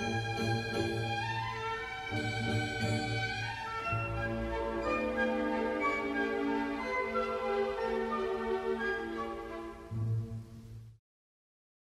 うん。